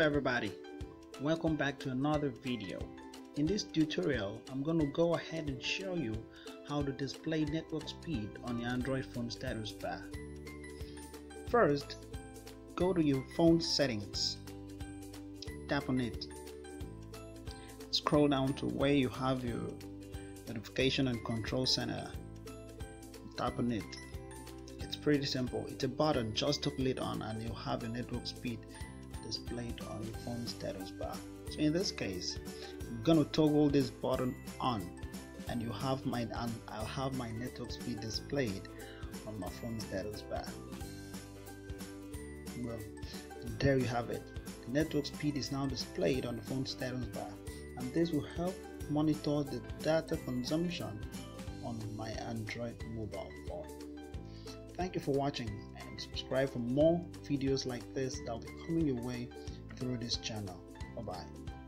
everybody? Welcome back to another video. In this tutorial I'm going to go ahead and show you how to display network speed on your Android phone status bar. First go to your phone settings. Tap on it. Scroll down to where you have your notification and control center. Tap on it. It's pretty simple. It's a button just to click on and you have your network speed displayed on your phone status bar. So in this case I'm gonna toggle this button on and you have my and I'll have my network speed displayed on my phone status bar. Well there you have it. The network speed is now displayed on the phone status bar and this will help monitor the data consumption on my Android mobile phone thank you for watching and subscribe for more videos like this that will be coming your way through this channel. Bye bye